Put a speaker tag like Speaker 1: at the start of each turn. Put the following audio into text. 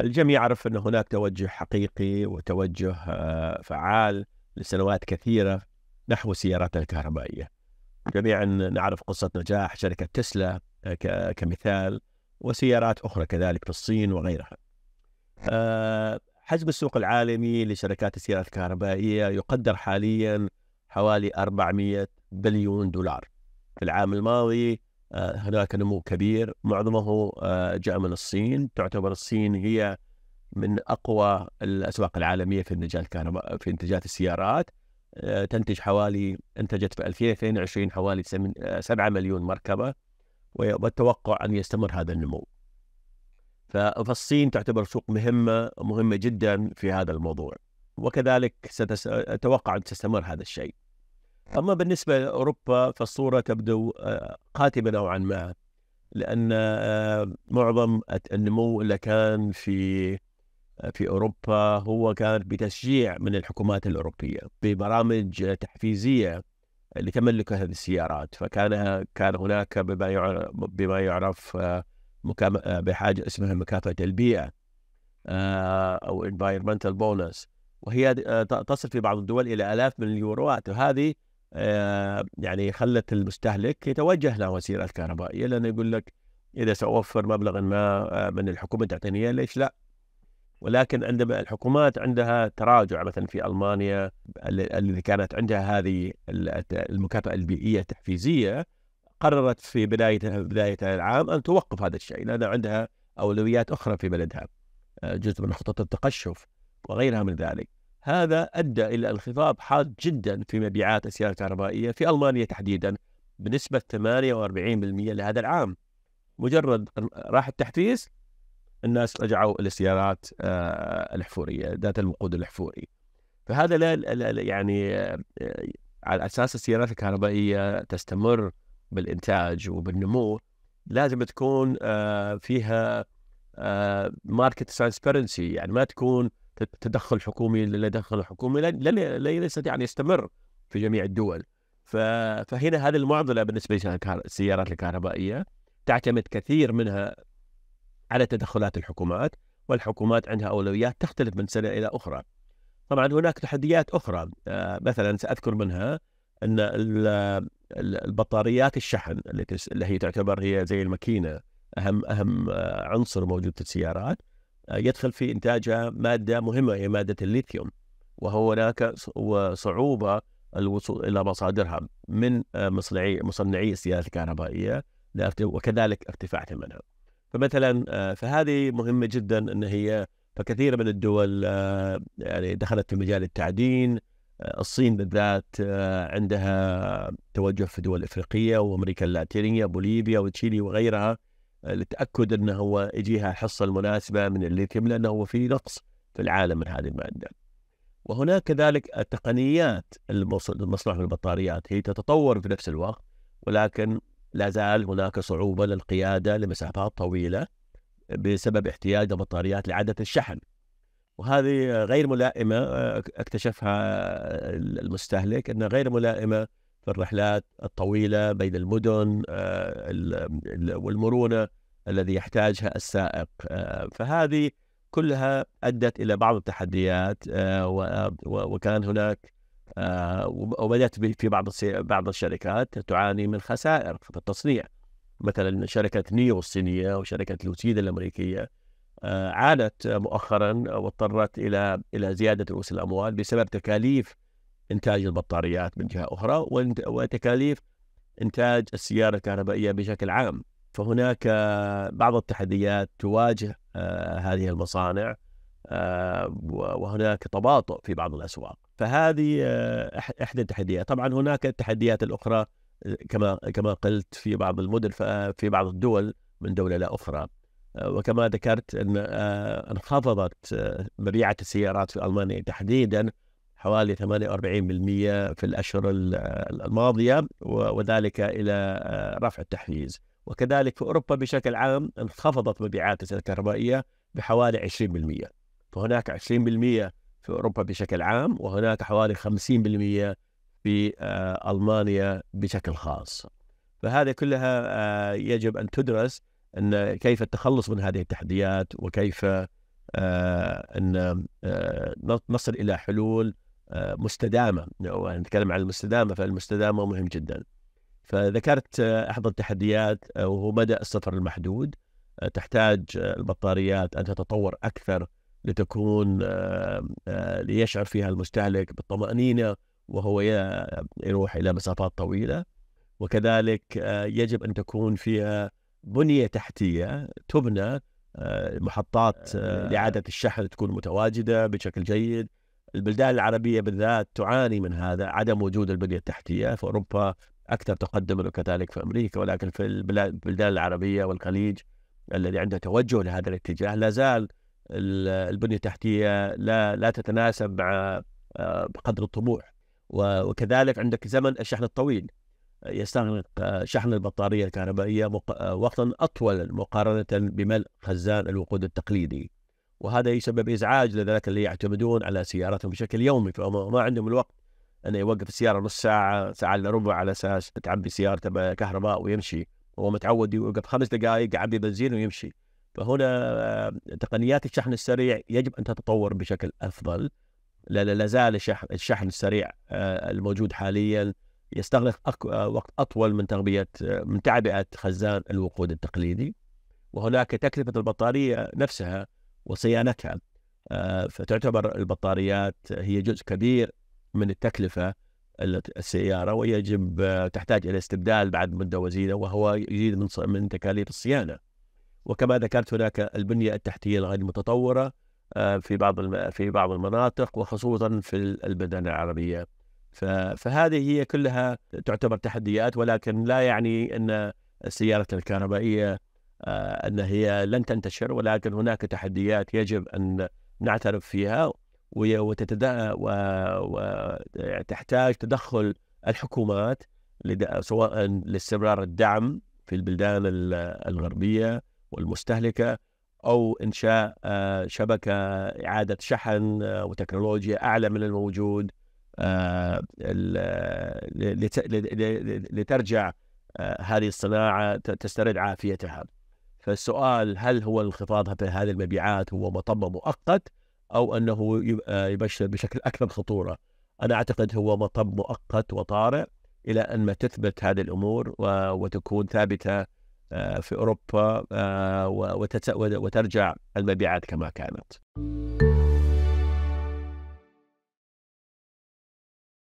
Speaker 1: الجميع يعرف أن هناك توجه حقيقي وتوجه آه، فعال لسنوات كثيرة نحو السيارات الكهربائية. جميعا نعرف قصة نجاح شركة تسلا آه، كمثال وسيارات أخرى كذلك في الصين وغيرها. آه، حجم السوق العالمي لشركات السيارات الكهربائية يقدر حاليا حوالي 400 بليون دولار في العام الماضي. هناك نمو كبير معظمه جاء من الصين تعتبر الصين هي من أقوى الأسواق العالمية في انتاج الكهرباء في إنتاجات السيارات تنتج حوالي إنتجت في 2022 حوالي 7 مليون مركبة والتوقع أن يستمر هذا النمو. فالصين تعتبر سوق مهمة مهمة جدا في هذا الموضوع وكذلك ستتوقع أن تستمر هذا الشيء. أما بالنسبة لأوروبا فالصورة تبدو آه، قاتمة نوعا ما لأن آه، معظم النمو اللي كان في آه، في أوروبا هو كان بتشجيع من الحكومات الأوروبية ببرامج تحفيزية لتملك هذه السيارات. فكان كان هناك بما يعرف, بما يعرف بحاجة اسمها مكافأة البيئة أو environmental bonus. وهي تصل في بعض الدول إلى آلاف من اليوروات وهذه يعني خلت المستهلك يتوجه السيارات الكهربائيه لأنه يقول لك إذا سأوفر مبلغا ما آه، من الحكومة تعطيني ليش لا؟ ولكن عندما الحكومات عندها تراجع مثلا في ألمانيا الذي كانت عندها هذه المكافأة البيئية التحفيزية قررت في بداية بداية العام أن توقف هذا الشيء لأن عندها أولويات أخرى في بلدها آه، جزء من خطط التقشف وغيرها من ذلك هذا أدى إلى انخفاض حاد جدا في مبيعات السيارات الكهربائية في ألمانيا تحديدا بنسبة 48% لهذا العام. مجرد راح التحفيز الناس رجعوا إلى السيارات آه، الحفورية ذات الوقود الحفوري فهذا لا يعني آه، على أساس السيارات الكهربائية تستمر بالإنتاج وبالنمو لازم تكون آه، فيها market transparency يعني ما تكون تدخل حكومي لتدخل حكومي لن يستطيع أن يستمر في جميع الدول. فهنا هذه المعضلة بالنسبة للسيارات الكهربائية. تعتمد كثير منها على تدخلات الحكومات والحكومات عندها أولويات تختلف من سنة إلى أخرى. طبعا هناك تحديات أخرى آه، مثلا سأذكر منها أن البطاريات الشحن اللي هي تعتبر هي زي الماكينة أهم أهم آه، عنصر موجود في السيارات. يدخل في إنتاجها مادة مهمة هي مادة الليثيوم. وهو هناك صعوبة الوصول إلى مصادرها من آه، مصنعي مصنعي السيارات الكهربائية وكذلك ارتفاع ثمنها فمثلا آه، فهذه مهمة جدا أن هي فكثير من الدول آه، يعني دخلت في مجال التعدين الصين بالذات عندها توجه في دول إفريقية وأمريكا اللاتينية بوليفيا وتشيلي وغيرها. للتاكد أنه هو يجيها الحصه المناسبة من الليثيوم لأنه هو في نقص في العالم من هذه المادة. وهناك كذلك التقنيات المصنوعه في البطاريات هي تتطور في نفس الوقت ولكن لا زال هناك صعوبة للقيادة لمسافات طويلة بسبب احتياج البطاريات لعدة الشحن وهذه غير ملائمة اكتشفها المستهلك أنها غير ملائمة الرحلات الطويلة بين المدن آه، والمرونة الذي يحتاجها السائق. آه، فهذه كلها أدت إلى بعض التحديات آه، وكان هناك وبدأت في بعض بعض الشركات تعاني من خسائر في التصنيع. مثلا شركة نيو الصينية وشركة لوسيد الأمريكية عانت مؤخرا واضطرت إلى إلى زيادة رؤوس الأموال بسبب تكاليف إنتاج البطاريات من جهة أخرى وتكاليف إنتاج السيارة الكهربائية بشكل عام. فهناك بعض التحديات تواجه آه، هذه المصانع آه، وهناك تباطؤ في بعض الأسواق. فهذه آه، إحدى التحديات. طبعا هناك التحديات الأخرى كما كما قلت في بعض المدن في بعض الدول من دولة إلى أخرى. وكما ذكرت أن انخفضت مبيعات السيارات في ألمانيا تحديدا. حوالي 48% في الأشهر الماضية وذلك إلى آه، رفع التحفيز. وكذلك في أوروبا بشكل عام انخفضت مبيعات الكهربائية بحوالي 20% فهناك 20% في أوروبا بشكل عام وهناك حوالي 50% في آه، ألمانيا بشكل خاص. فهذه كلها آه، يجب أن تدرس أن كيف التخلص من هذه التحديات وكيف إن نصل إلى حلول مستدامة نتكلم عن المستدامة فالمستدامة مهم جدا. فذكرت أحد التحديات وهو مدى السفر المحدود. تحتاج البطاريات أن تتطور أكثر لتكون ليشعر فيها المستهلك بالطمأنينة وهو يروح إلى مسافات طويلة. وكذلك يجب أن تكون فيها بنية تحتية تبنى محطات لإعادة الشحن تكون متواجدة بشكل جيد. البلدان العربية بالذات تعاني من هذا عدم وجود البنية التحتية في اوروبا أكثر تقدما وكذلك في أمريكا ولكن في البلدان العربية والخليج الذي عنده توجه لهذا الاتجاه لا زال البنية التحتية لا لا تتناسب مع آه، بقدر الطموح. وكذلك عندك زمن الشحن الطويل. يستغرق آه، شحن البطارية الكهربائية آه، وقتا أطول مقارنة بملء خزان الوقود التقليدي. وهذا يسبب إزعاج لذلك اللي يعتمدون على سيارتهم بشكل يومي فما عندهم الوقت انه يوقف السيارة نص ساعة ساعة الا ربع على أساس تعبي سيارته كهرباء ويمشي. هو متعود يوقف خمس دقائق يعبي بنزين ويمشي. فهنا آه، تقنيات الشحن السريع يجب أن تتطور بشكل أفضل. لا زال الشحن, السريع آه، الموجود حاليا. يستغرق آه، وقت أطول من تربيه من تعبئة خزان الوقود التقليدي. وهناك تكلفة البطارية نفسها وصيانتها فتعتبر البطاريات هي جزء كبير من التكلفة السيارة ويجب تحتاج إلى استبدال بعد مدة وزينة وهو يزيد من من تكاليف الصيانة. وكما ذكرت هناك البنية التحتية الغير متطورة آه، في بعض في بعض المناطق وخصوصا في البلدان العربية. فهذه هي كلها تعتبر تحديات ولكن لا يعني إن السياره الكهربائية آه، أن هي لن تنتشر ولكن هناك تحديات يجب أن نعترف فيها وتحتاج تدخل الحكومات سواء لاستمرار الدعم في البلدان الغربية والمستهلكة أو إنشاء آه، شبكة إعادة شحن آه، وتكنولوجيا أعلى من الموجود آه، لترجع هذه الصناعة تسترد عافيتها. فالسؤال هل هو الانخفاض في هذه المبيعات هو مطب مؤقت أو أنه يبشر بشكل أكثر خطورة. أنا أعتقد هو مطب مؤقت وطارئ إلى أن ما تثبت هذه الأمور وتكون ثابتة آه، في أوروبا آه، وترجع المبيعات كما كانت.